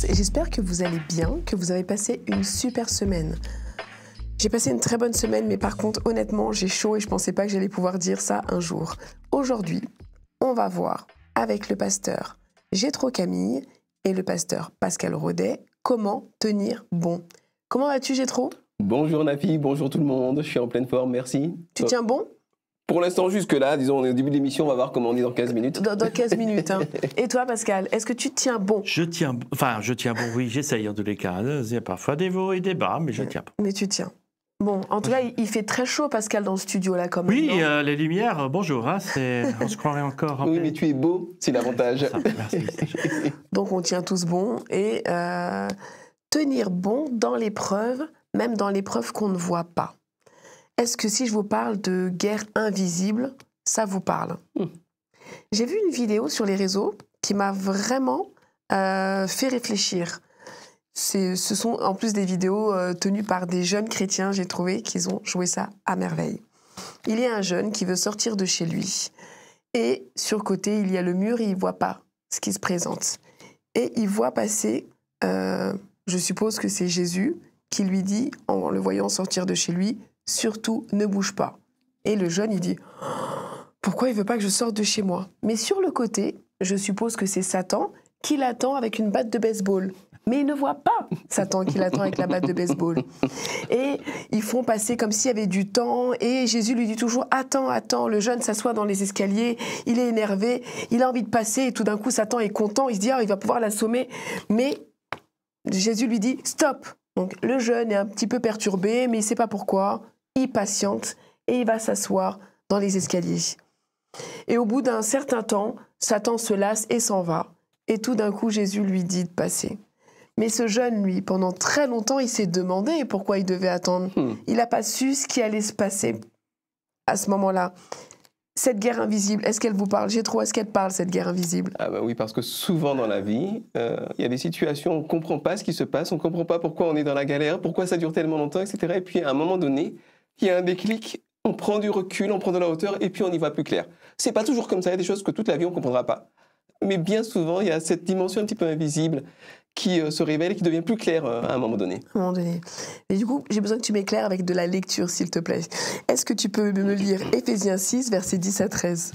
tous j'espère que vous allez bien, que vous avez passé une super semaine. J'ai passé une très bonne semaine, mais par contre, honnêtement, j'ai chaud et je pensais pas que j'allais pouvoir dire ça un jour. Aujourd'hui, on va voir avec le pasteur Gétro Camille et le pasteur Pascal Rodet comment tenir bon. Comment vas-tu, Gétro Bonjour Nafi, bonjour tout le monde, je suis en pleine forme, merci. Tu tiens bon? Pour l'instant, jusque-là, disons, on est au début de l'émission, on va voir comment on est dans 15 minutes. Dans, dans 15 minutes. hein. Et toi, Pascal, est-ce que tu tiens bon? Je tiens, enfin, je tiens bon, oui, j'essaye en tous les cas. Il y a parfois des hauts et des bas, mais je tiens bon. Mais tu tiens. Bon, en tout cas, il- il fait très chaud, Pascal, dans le studio, là, quand même. Oui, euh, les lumières, euh, bonjour, hein, c'est- on se croirait encore. en Oui, mais tu es beau, c'est l'avantage. Donc on tient tous bon et euh, tenir bon dans l'épreuve, même dans l'épreuve qu'on ne voit pas. Est-ce que si je vous parle de guerre invisible, ça vous parle Hmm. J'ai vu une vidéo sur les réseaux qui m'a vraiment euh, fait réfléchir. Ce sont en plus des vidéos euh, tenues par des jeunes chrétiens, j'ai trouvé qu'ils ont joué ça à merveille. Il y a un jeune qui veut sortir de chez lui. Et sur le côté, il y a le mur et il ne voit pas ce qui se présente. Et il voit passer, euh, je suppose que c'est Jésus, qui lui dit, en le voyant sortir de chez lui, surtout ne bouge pas. Et le jeune, il dit, pourquoi il veut pas que je sorte de chez moi? Mais sur le côté, je suppose que c'est Satan qui l'attend avec une batte de baseball. Mais il ne voit pas Satan qui l'attend avec la batte de baseball. Et ils font passer comme s'il y avait du temps. Et Jésus lui dit toujours Attends, attends. Le jeune s'assoit dans les escaliers. Il est énervé. Il a envie de passer. Et tout d'un coup, Satan est content. Il se dit Ah, il va pouvoir l'assommer. Mais Jésus lui dit Stop. Donc le jeune est un petit peu perturbé, mais il ne sait pas pourquoi. Il patiente et il va s'asseoir dans les escaliers. Et au bout d'un certain temps, Satan se lasse et s'en va. Et tout d'un coup, Jésus lui dit de passer. Mais ce jeune, lui, pendant très longtemps, il s'est demandé pourquoi il devait attendre. Hmm. Il n'a pas su ce qui allait se passer à ce moment-là. Cette guerre invisible, est-ce qu'elle vous parle? J'ai trop, est-ce qu'elle parle, cette guerre invisible? Ah bah oui, parce que souvent dans la vie, euh, il y a des situations où on ne comprend pas ce qui se passe, on ne comprend pas pourquoi on est dans la galère, pourquoi ça dure tellement longtemps, etc. Et puis à un moment donné, il y a un déclic, on prend du recul, on prend de la hauteur, et puis on y voit plus clair. C'est pas toujours comme ça, il y a des choses que toute la vie on ne comprendra pas. Mais bien souvent, il y a cette dimension un petit peu invisible qui euh, se révèle et qui devient plus claire euh, à un moment donné. à un moment donné. Et du coup, j'ai besoin que tu m'éclaires avec de la lecture, s'il te plaît. Est-ce que tu peux me lire Éphésiens 6, versets 10 à 13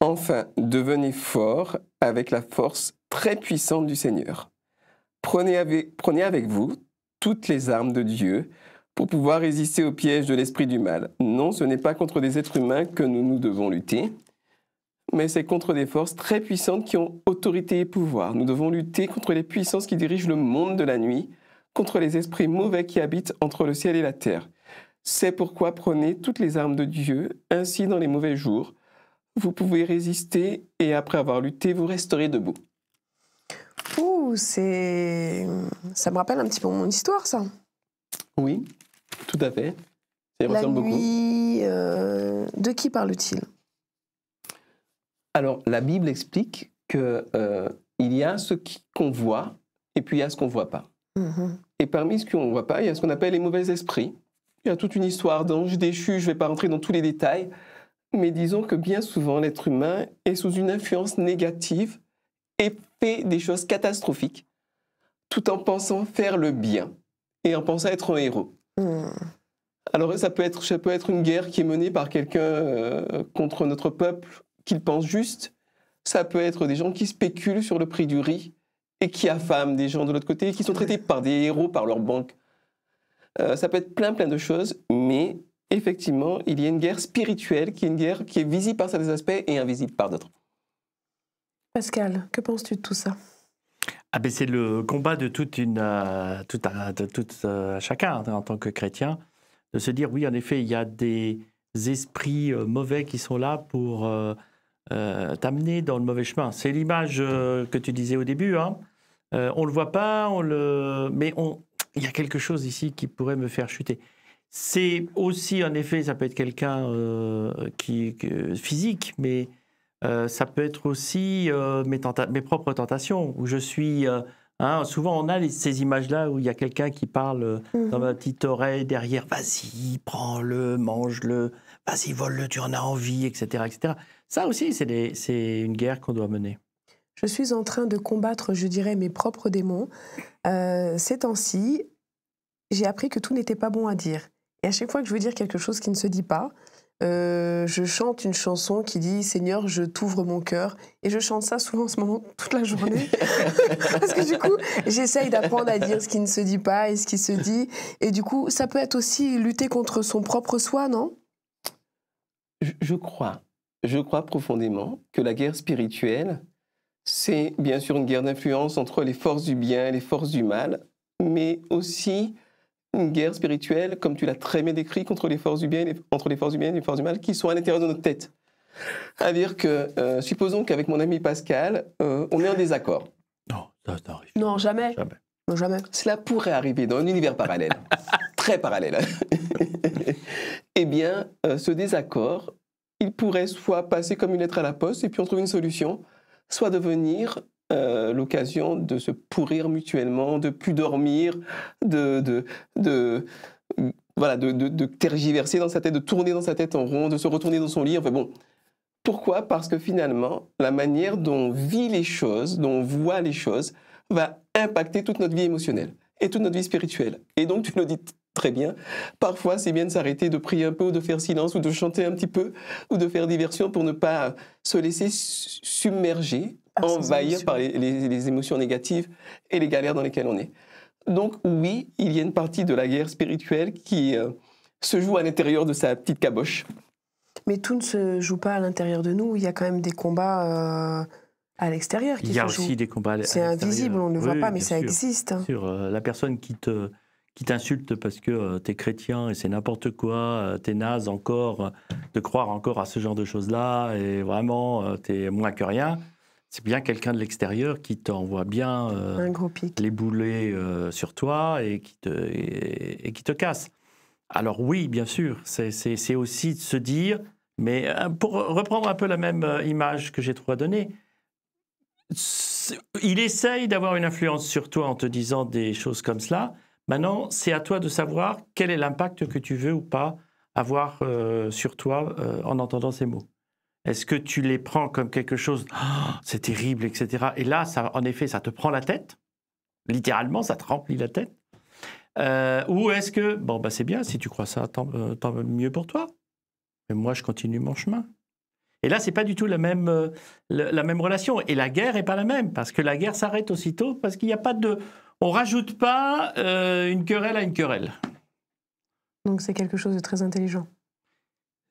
Enfin, devenez forts avec la force très puissante du Seigneur. Prenez avec, prenez avec vous toutes les armes de Dieu pour pouvoir résister au piège de l'esprit du mal. Non, ce n'est pas contre des êtres humains que nous, nous devons lutter, mais c'est contre des forces très puissantes qui ont autorité et pouvoir. Nous devons lutter contre les puissances qui dirigent le monde de la nuit, contre les esprits mauvais qui habitent entre le ciel et la terre. C'est pourquoi prenez toutes les armes de Dieu, ainsi dans les mauvais jours, vous pouvez résister et après avoir lutté, vous resterez debout. Ouh, c'est. Ça me rappelle un petit peu mon histoire, ça. Oui, tout à fait. Ça y La ressemble beaucoup. nuit. euh, De qui parle-t-il? Alors, la Bible explique que euh, il y a ce qu'on voit et puis il y a ce qu'on ne voit pas. Mhm. Et parmi ce qu'on ne voit pas, il y a ce qu'on appelle les mauvais esprits. Il y a toute une histoire d'anges déchus, je ne vais pas rentrer dans tous les détails, mais disons que bien souvent l'être humain est sous une influence négative et fait des choses catastrophiques, tout en pensant faire le bien et en pensant être un héros. Mhm. Alors ça peut être, ça peut être une guerre qui est menée par quelqu'un euh, contre notre peuple qu'il pense juste. Ça peut être des gens qui spéculent sur le prix du riz et qui affament des gens de l'autre côté et qui sont traités par des héros par leur banque. Euh, ça peut être plein plein de choses, mais effectivement, il y a une guerre spirituelle qui est une guerre qui est visible par certains aspects et invisible par d'autres. Pascal, que penses-tu de tout ça? Ah ben c'est le combat de toute une, euh, tout un- de tout, euh, chacun hein, en tant que chrétien, de se dire oui, en effet, il y a des esprits euh, mauvais qui sont là pour t'amener dans le mauvais chemin. C'est l'image que tu disais au début. Hein. On le voit pas, on le, mais on, il y a quelque chose ici qui pourrait me faire chuter. C'est aussi, en effet, ça peut être quelqu'un qui, que- physique, mais euh, ça peut être aussi euh, mes, propres tentations, où je suis... euh, hein, souvent, on a les- ces images-là où il y a quelqu'un qui parle dans Mhm. ma petite oreille derrière, vas-y, prends-le, mange-le, vas-y, vole-le, tu en as envie, etc. etc. Ça aussi, c'est une guerre qu'on doit mener. Je suis en train de combattre, je dirais, mes propres démons. Ces temps-ci, j'ai appris que tout n'était pas bon à dire. Et à chaque fois que je veux dire quelque chose qui ne se dit pas, euh, je chante une chanson qui dit Seigneur, je t'ouvre mon cœur. Et je chante ça souvent en ce moment, toute la journée. Parce que du coup, j'essaye d'apprendre à dire ce qui ne se dit pas et ce qui se dit. Et du coup, ça peut être aussi lutter contre son propre soi, non? Je, je crois, je crois profondément que la guerre spirituelle, c'est bien sûr une guerre d'influence entre les forces du bien et les forces du mal, mais aussi une guerre spirituelle, comme tu l'as très bien décrit, contre les forces du bien, et entre les forces du bien et les forces du mal, qui sont à l'intérieur de notre tête. C'est-à-dire que, euh, supposons qu'avec mon ami Pascal, euh, on est en désaccord. Non, ça n'arrive Non, jamais. jamais. Non, jamais. Cela pourrait arriver dans un univers parallèle, très parallèle. eh bien, euh, ce désaccord, il pourrait soit passer comme une lettre à la poste et puis on trouve une solution, soit devenir euh, l'occasion de se pourrir mutuellement, de plus dormir, de, de, de, voilà, de, de- tergiverser dans sa tête, de tourner dans sa tête en rond, de se retourner dans son lit. Enfin bon, pourquoi? Parce que finalement, la manière dont on vit les choses, dont on voit les choses, va impacter toute notre vie émotionnelle et toute notre vie spirituelle. Et donc, tu le dis très bien, parfois c'est bien de s'arrêter, de prier un peu, ou de faire silence, ou de chanter un petit peu, ou de faire diversion pour ne pas se laisser su- submerger, Par ses envahir par les, les- les émotions négatives et les galères dans lesquelles on est. Donc oui, il y a une partie de la guerre spirituelle qui euh, se joue à l'intérieur de sa petite caboche. Mais tout ne se joue pas à l'intérieur de nous. Il y a quand même des combats euh, à l'extérieur qui Il y a se jouent. aussi des combats. à C'est invisible, on ne le voit Oui, pas, mais ça sûr. existe. hein. Sûr, euh, la personne qui te qui t'insulte parce que tu es chrétien et c'est n'importe quoi, tu es naze encore, euh, de croire encore à ce genre de choses-là, et vraiment, tu es moins que rien, c'est bien quelqu'un de l'extérieur qui t'envoie bien euh, Un gros pic. les boulets euh, sur toi et qui te, et, et qui te casse. Alors oui, bien sûr, c'est- aussi de se dire, mais euh, pour reprendre un peu la même euh, image que j'ai trouvé à donner, il essaye d'avoir une influence sur toi en te disant des choses comme cela. Maintenant, c'est à toi de savoir quel est l'impact que tu veux ou pas avoir euh, sur toi euh, en entendant ces mots. Est-ce que tu les prends comme quelque chose, Ah, c'est terrible, etc. Et là, ça, en effet, ça te prend la tête, littéralement, ça te remplit la tête. Euh, ou est-ce que, bon, bah, c'est bien, si tu crois ça, tant, mieux pour toi. Mais moi, je continue mon chemin. Et là, c'est pas du tout la même, la même relation. Et la guerre est pas la même, parce que la guerre s'arrête aussitôt, parce qu'il n'y a pas de. On rajoute pas euh, une querelle à une querelle. Donc c'est quelque chose de très intelligent.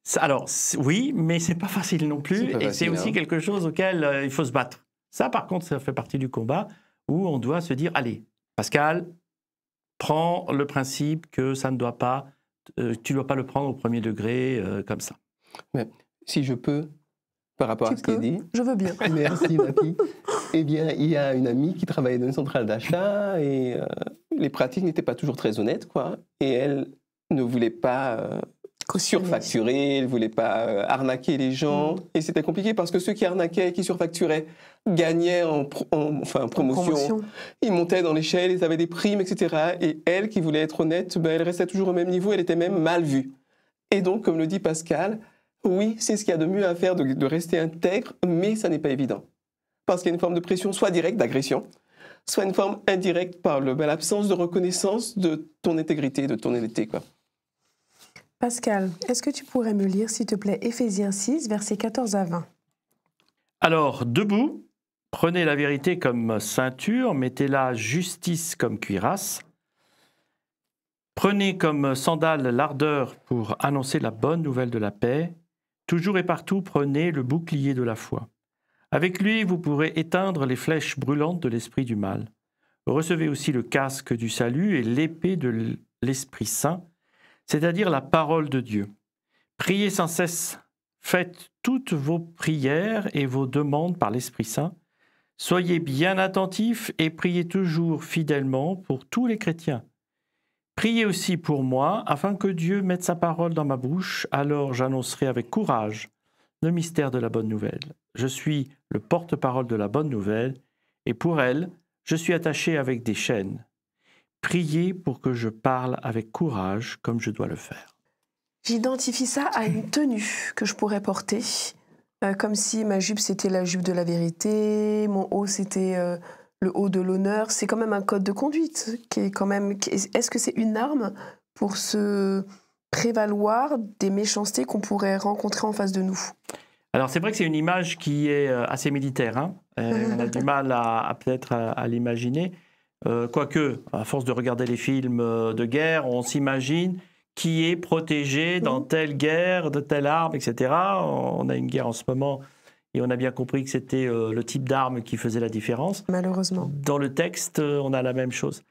Ça- Alors, oui, mais c'est pas facile non plus. Et c'est aussi hein. quelque chose auquel euh, il faut se battre. Ça, par contre, ça fait partie du combat où on doit se dire allez, Pascal, prends le principe que ça ne doit pas. euh, tu ne dois pas le prendre au premier degré euh, comme ça. Si je peux, par rapport Tu à ce qui est dit. Je veux bien. Merci, ma fille. Eh bien, il y a une amie qui travaillait dans une centrale d'achat et euh, les pratiques n'étaient pas toujours très honnêtes, quoi. Et elle ne voulait pas euh, surfacturer, elle ne voulait pas euh, arnaquer les gens. Mm. Et c'était compliqué parce que ceux qui arnaquaient et qui surfacturaient gagnaient en, pro- en- enfin, en promotion. Promotion. Ils montaient dans l'échelle, ils avaient des primes, etc. Et elle, qui voulait être honnête, ben, elle restait toujours au même niveau, elle était même mal vue. Et donc, comme le dit Pascal, oui, c'est ce qu'il y a de mieux à faire, de, de rester intègre, mais ça n'est pas évident. Parce qu'il y a une forme de pression, soit directe d'agression, soit une forme indirecte par le- ben, l'absence de reconnaissance de ton intégrité, de ton honnêteté. Quoi. Pascal, est-ce que tu pourrais me lire, s'il te plaît, Éphésiens 6, versets 14 à 20 Alors, debout, prenez la vérité comme ceinture, mettez la justice comme cuirasse. Prenez comme sandale l'ardeur pour annoncer la bonne nouvelle de la paix. Toujours et partout, prenez le bouclier de la foi. Avec lui, vous pourrez éteindre les flèches brûlantes de l'esprit du mal. Recevez aussi le casque du salut et l'épée de l'Esprit Saint, c'est-à-dire la parole de Dieu. Priez sans cesse, faites toutes vos prières et vos demandes par l'Esprit Saint. Soyez bien attentifs et priez toujours fidèlement pour tous les chrétiens. Priez aussi pour moi, afin que Dieu mette sa parole dans ma bouche, alors j'annoncerai avec courage le mystère de la bonne nouvelle. Je suis le porte-parole de la bonne nouvelle, et pour elle, je suis attaché avec des chaînes. Priez pour que je parle avec courage comme je dois le faire. J'identifie ça à une tenue que je pourrais porter euh, comme si ma jupe c'était la jupe de la vérité, mon haut c'était euh, le haut de l'honneur. C'est quand même un code de conduite qui est quand même. Est-ce que c'est une arme pour se prévaloir des méchancetés qu'on pourrait rencontrer en face de nous? Alors c'est vrai que c'est une image qui est euh, assez militaire. hein. Euh, on a du mal à, à peut-être à, à l'imaginer. Euh, Quoique, à force de regarder les films de guerre, on s'imagine qui est protégé dans Mhm. telle guerre, de telle arme, etc. On a une guerre en ce moment et on a bien compris que c'était euh, le type d'arme qui faisait la différence. Malheureusement. Dans le texte, euh, on a la même chose.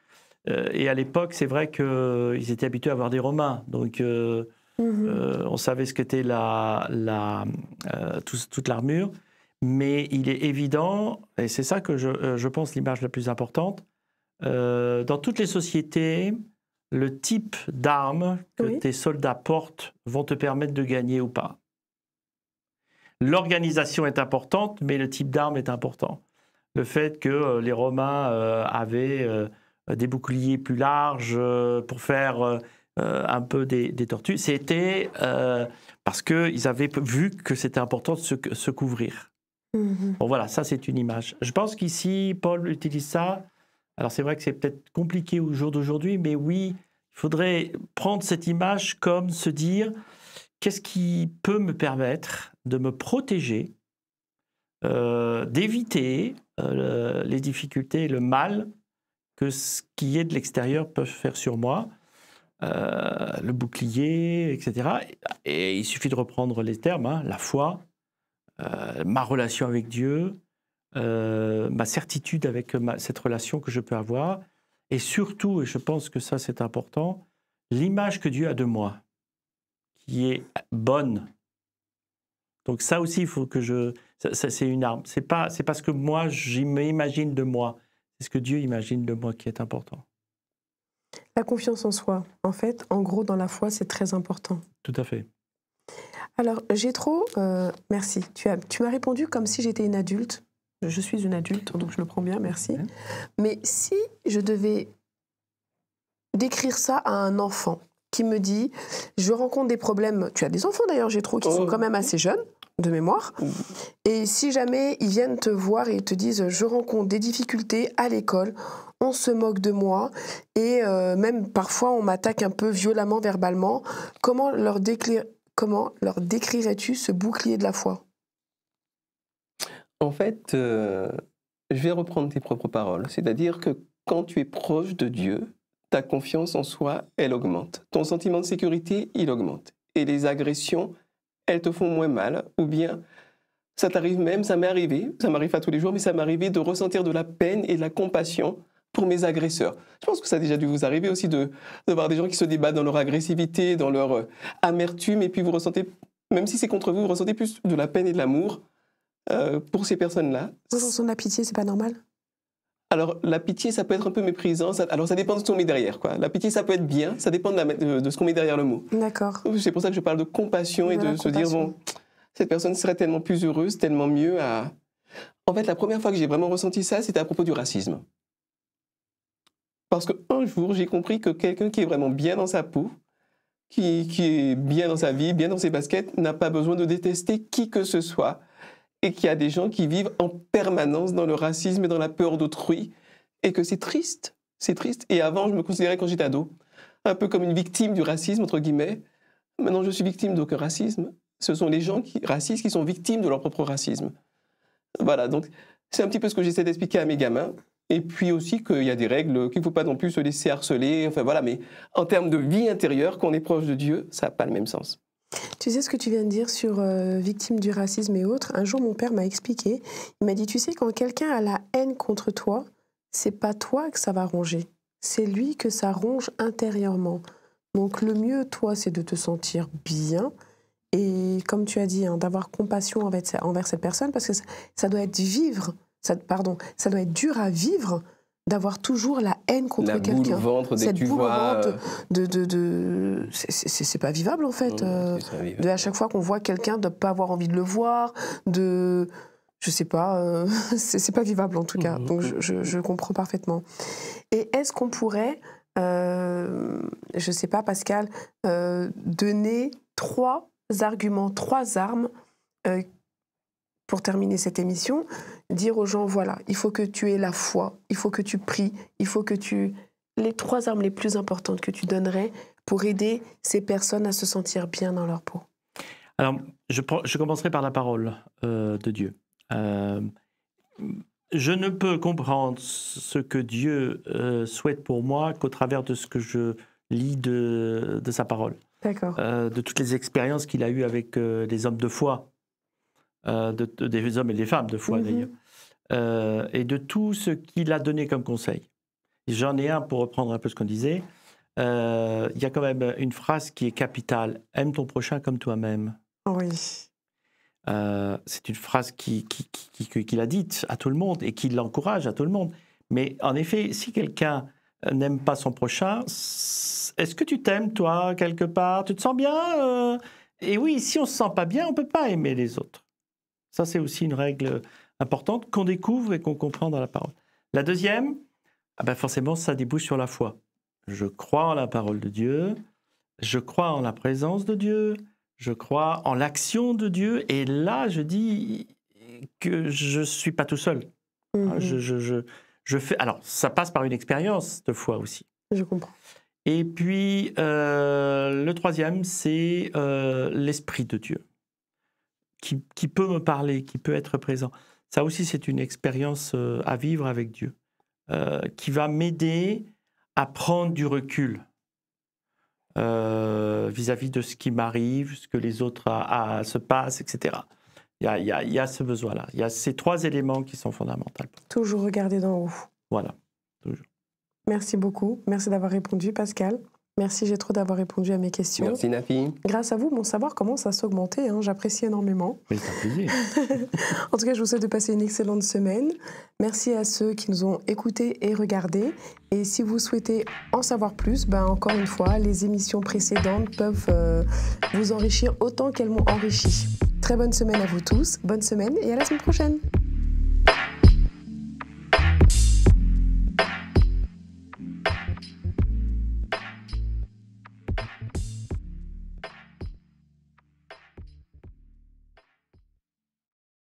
Euh, et à l'époque, c'est vrai qu'ils étaient habitués à avoir des Romains. Donc, Mhm. on savait ce qu'était la, la, tout- toute l'armure. Mais il est évident, et c'est ça que je, je pense l'image la plus importante, euh, dans toutes les sociétés, le type d'armes que Oui. tes soldats portent vont te permettre de gagner ou pas. L'organisation est importante, mais le type d'arme est important. Le fait que euh, les Romains euh, avaient euh, des boucliers plus larges euh, pour faire un peu des, des tortues, c'était parce qu'ils avaient vu que c'était important de se, se couvrir. Mhm. Bon voilà, ça c'est une image. Je pense qu'ici, Paul utilise ça. Alors c'est vrai que c'est peut-être compliqué au jour d'aujourd'hui, mais oui, il faudrait prendre cette image comme se dire, qu'est-ce qui peut me permettre de me protéger, euh, d'éviter euh, les difficultés le mal que ce qui est de l'extérieur peut faire sur moi, euh, le bouclier, etc. Et il suffit de reprendre les termes, hein, la foi, ma relation avec Dieu, ma certitude avec cette relation que je peux avoir, et surtout, et je pense que ça c'est important, l'image que Dieu a de moi, qui est bonne. Donc ça aussi, il faut que je... ça- ça, c'est une arme. C'est pas, c'est pas ce que moi, j'imagine de moi. C'est ce que Dieu imagine de moi qui est important. La confiance en soi, en fait, en gros, dans la foi, c'est très important. Tout à fait. Alors, j'ai trop. euh, merci. Tu as, tu m'as répondu comme si j'étais une adulte. Je suis une adulte, donc je le prends bien, merci. Mais si je devais décrire ça à un enfant qui me dit Je rencontre des problèmes. Tu as des enfants d'ailleurs, j'ai trop, qui sont Oh. quand même assez jeunes, de mémoire. Et si jamais ils viennent te voir et te disent Je rencontre des difficultés à l'école, on se moque de moi, et euh, même parfois on m'attaque un peu violemment, verbalement, comment leur décrire Comment leur décrirais-tu ce bouclier de la foi? En fait, euh, je vais reprendre tes propres paroles. C'est-à-dire que quand tu es proche de Dieu, ta confiance en soi, elle augmente. Ton sentiment de sécurité, il augmente. Et les agressions, elles te font moins mal. Ou bien, ça t'arrive même, ça m'est arrivé, ça m'arrive pas tous les jours, mais ça m'est arrivé de ressentir de la peine et de la compassion pour mes agresseurs. Je pense que ça a déjà dû vous arriver aussi de, voir des gens qui se débattent dans leur agressivité, dans leur euh, amertume, et puis vous ressentez, même si c'est contre vous, vous ressentez plus de la peine et de l'amour euh, pour ces personnes-là. Sens de la pitié, c'est pas normal? Alors, la pitié, ça peut être un peu méprisant. ça- alors, ça dépend de ce qu'on met derrière. Quoi. La pitié, ça peut être bien. Ça dépend de, la- de- de ce qu'on met derrière le mot. D'accord. C'est pour ça que je parle de compassion et De se dire, bon, cette personne serait tellement plus heureuse, tellement mieux à... En fait, la première fois que j'ai vraiment ressenti ça, c'était à propos du racisme. Parce qu'un jour, j'ai compris que quelqu'un qui est vraiment bien dans sa peau, qui, qui est bien dans sa vie, bien dans ses baskets, n'a pas besoin de détester qui que ce soit. Et qu'il y a des gens qui vivent en permanence dans le racisme et dans la peur d'autrui. Et que c'est triste. C'est triste. Et avant, je me considérais, quand j'étais ado, un peu comme une victime du racisme, entre guillemets. Maintenant, je suis victime d'aucun racisme. Ce sont les gens qui, racistes qui sont victimes de leur propre racisme. Voilà, donc c'est un petit peu ce que j'essaie d'expliquer à mes gamins. Et puis aussi qu'il y a des règles, qu'il ne faut pas non plus se laisser harceler. Enfin voilà, mais en termes de vie intérieure, quand on est proche de Dieu, ça n'a pas le même sens. Tu sais ce que tu viens de dire sur euh, victime du racisme et autres? Un jour, mon père m'a expliqué. Il m'a dit Tu sais, quand quelqu'un a la haine contre toi, c'est pas toi que ça va ronger. C'est lui que ça ronge intérieurement. Donc, le mieux, toi, c'est de te sentir bien. Et comme tu as dit, hein, d'avoir compassion envers, cette personne, parce que ça, ça doit être vivre, ça, pardon, ça doit être dur à vivre d'avoir toujours la haine contre quelqu'un. ventre dès Cette que tu boule au vois... ventre, euh, De, de, de... c'est- pas vivable en fait. euh, de à chaque fois qu'on voit quelqu'un de pas avoir envie de le voir, de je sais pas, euh, c'est pas vivable en tout cas. Mhm. Donc je, je- je comprends parfaitement. Et est-ce qu'on pourrait, euh, je sais pas Pascal, euh, donner trois arguments, trois armes pour terminer cette émission, dire aux gens, voilà, il faut que tu aies la foi, il faut que tu pries, il faut que tu... Les trois armes les plus importantes que tu donnerais pour aider ces personnes à se sentir bien dans leur peau. Alors, je, je commencerai par la parole euh, de Dieu. Euh, je ne peux comprendre ce que Dieu euh, souhaite pour moi qu'au travers de ce que je lis de, de sa parole. D'accord. de toutes les expériences qu'il a eues avec des hommes de foi, de, des hommes et des femmes de foi Mhm. d'ailleurs, et de tout ce qu'il a donné comme conseil. J'en ai un pour reprendre un peu ce qu'on disait. Il y a quand même une phrase qui est capitale aime ton prochain comme toi-même. Oui. Euh, c'est une phrase qu'il qui, qui, qui, qui a dite à tout le monde et qui l'encourage à tout le monde. Mais en effet, si quelqu'un n'aime pas son prochain, est-ce que tu t'aimes, toi, quelque part? Tu te sens bien euh? Et oui, si on ne se sent pas bien, on ne peut pas aimer les autres. Ça, c'est aussi une règle importante qu'on découvre et qu'on comprend dans la parole. La deuxième, ah ben forcément, ça débouche sur la foi. Je crois en la parole de Dieu, je crois en la présence de Dieu, je crois en l'action de Dieu. Et là, je dis que je ne suis pas tout seul. Mhm. Je, je, je, je, fais. Alors, ça passe par une expérience de foi aussi. Je comprends. Et puis, euh, le troisième, c'est euh, l'Esprit de Dieu, qui, qui, peut me parler, qui peut être présent. Ça aussi, c'est une expérience euh, à vivre avec Dieu, euh, qui va m'aider à prendre du recul euh, vis-à-vis -vis de ce qui m'arrive, ce que les autres a, a, se passent, etc. Il y a, y a ce besoin-là. Il y a ces trois éléments qui sont fondamentaux. Toujours regarder d'en haut. Voilà, toujours. Merci beaucoup. Merci d'avoir répondu, Pascal. Merci, j'ai trop d'avoir répondu à mes questions. Merci, Nafi. Grâce à vous, mon savoir commence à s'augmenter. Hein. J'apprécie énormément. Mais c'est un plaisir. en tout cas, je vous souhaite de passer une excellente semaine. Merci à ceux qui nous ont écoutés et regardés. Et si vous souhaitez en savoir plus, ben encore une fois, les émissions précédentes peuvent euh, vous enrichir autant qu'elles m'ont enrichi. Très bonne semaine à vous tous. Bonne semaine et à la semaine prochaine.